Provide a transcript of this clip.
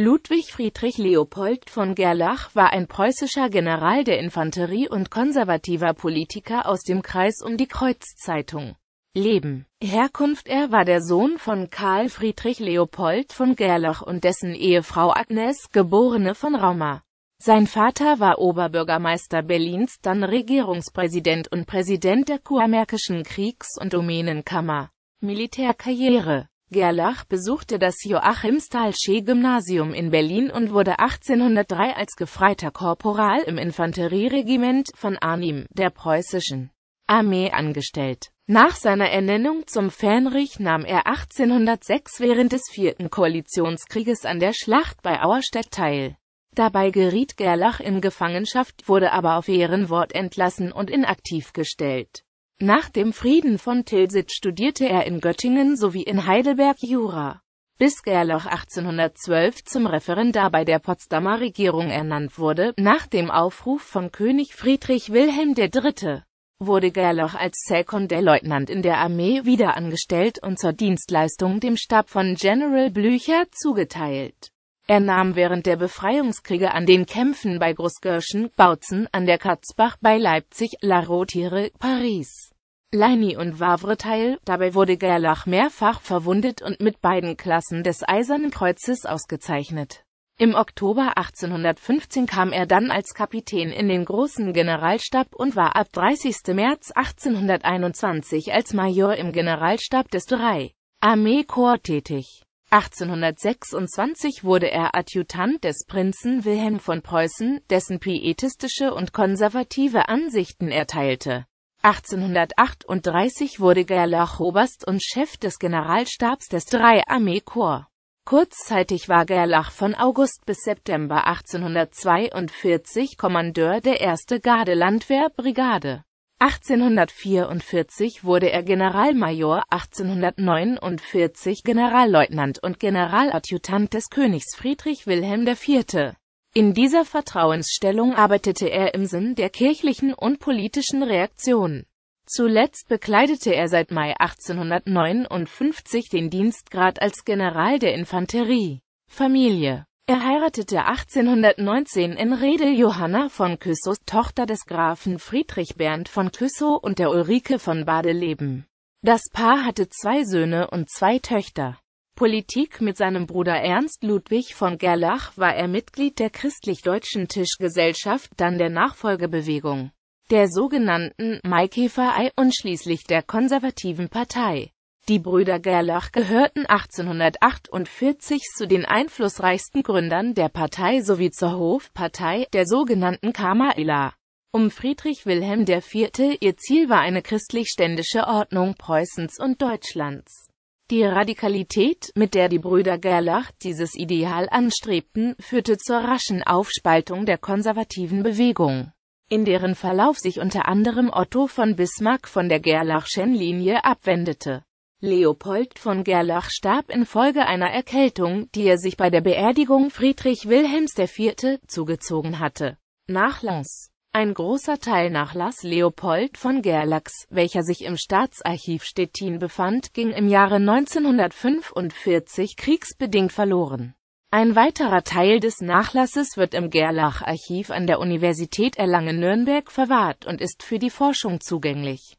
Ludwig Friedrich Leopold von Gerlach war ein preußischer General der Infanterie und konservativer Politiker aus dem Kreis um die Kreuzzeitung. Leben Herkunft Er war der Sohn von Karl Friedrich Leopold von Gerlach und dessen Ehefrau Agnes, geborene von Rauma. Sein Vater war Oberbürgermeister Berlins, dann Regierungspräsident und Präsident der Kurmärkischen Kriegs- und Domänenkammer. Militärkarriere Gerlach besuchte das Joachim-Stalsche-Gymnasium in Berlin und wurde 1803 als Gefreiter Korporal im Infanterieregiment von Arnim, der preußischen Armee angestellt. Nach seiner Ernennung zum Fähnrich nahm er 1806 während des Vierten Koalitionskrieges an der Schlacht bei Auerstedt teil. Dabei geriet Gerlach in Gefangenschaft, wurde aber auf Ehrenwort entlassen und inaktiv gestellt nach dem Frieden von Tilsit studierte er in Göttingen sowie in Heidelberg Jura, bis Gerlach 1812 zum Referendar bei der Potsdamer Regierung ernannt wurde. Nach dem Aufruf von König Friedrich Wilhelm III. wurde Gerlach als Sekundärleutnant in der Armee wiederangestellt und zur Dienstleistung dem Stab von General Blücher zugeteilt. Er nahm während der Befreiungskriege an den Kämpfen bei Großgörschen, Bautzen, an der Katzbach bei Leipzig, La Rotire, Paris, Leini und Wavre teil. Dabei wurde Gerlach mehrfach verwundet und mit beiden Klassen des Eisernen Kreuzes ausgezeichnet. Im Oktober 1815 kam er dann als Kapitän in den Großen Generalstab und war ab 30. März 1821 als Major im Generalstab des 3. Armeekorps tätig 1826 wurde er Adjutant des Prinzen Wilhelm von Preußen, dessen pietistische und konservative Ansichten er teilte. 1838 wurde Gerlach Oberst und Chef des Generalstabs des 3 Armeekorps. Kurzzeitig war Gerlach von August bis September 1842 Kommandeur der 1. Garde-Landwehrbrigade. 1844 wurde er Generalmajor, 1849 Generalleutnant und Generaladjutant des Königs Friedrich Wilhelm IV. In dieser Vertrauensstellung arbeitete er im Sinn der kirchlichen und politischen Reaktion. Zuletzt bekleidete er seit Mai 1859 den Dienstgrad als General der Infanterie. Familie er heiratete 1819 in Redel Johanna von Cüssow, Tochter des Grafen Friedrich Bernd von Cüssow und der Ulrike von Badeleben. Das Paar hatte zwei Söhne und zwei Töchter. Politik Mit seinem Bruder Ernst Ludwig von Gerlach war er Mitglied der christlich-deutschen Tischgesellschaft, dann der Nachfolgebewegung, der sogenannten Maikäferei und schließlich der konservativen Partei. Die Brüder Gerlach gehörten 1848 zu den einflussreichsten Gründern der Partei sowie zur Hofpartei, der sogenannten Kamaila. Um Friedrich Wilhelm IV. Ihr Ziel war eine christlich-ständische Ordnung Preußens und Deutschlands. Die Radikalität, mit der die Brüder Gerlach dieses Ideal anstrebten, führte zur raschen Aufspaltung der konservativen Bewegung, in deren Verlauf sich unter anderem Otto von Bismarck von der Gerlachschen Linie abwendete. Leopold von Gerlach starb infolge einer Erkältung, die er sich bei der Beerdigung Friedrich Wilhelms IV. zugezogen hatte. Nachlass Ein großer Teilnachlass Leopold von Gerlachs, welcher sich im Staatsarchiv Stettin befand, ging im Jahre 1945 kriegsbedingt verloren. Ein weiterer Teil des Nachlasses wird im Gerlach-Archiv an der Universität Erlangen-Nürnberg verwahrt und ist für die Forschung zugänglich